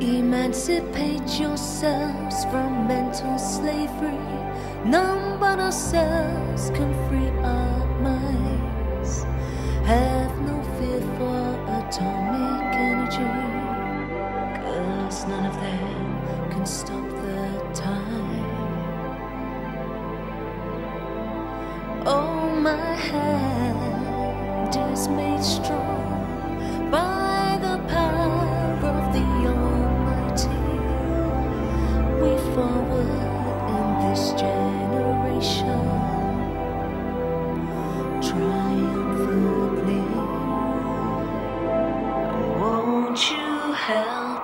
Emancipate yourselves from mental slavery. None but ourselves can free our minds. Have no fear for atomic energy, cause none of them can stop the time. Oh, my hand is made strong.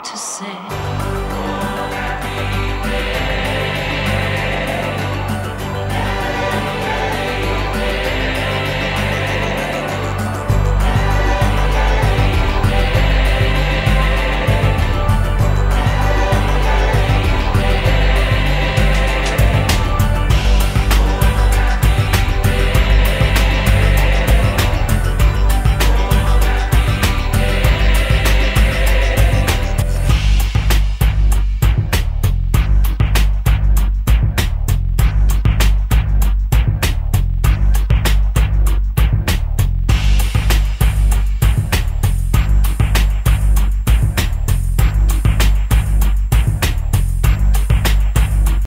to say.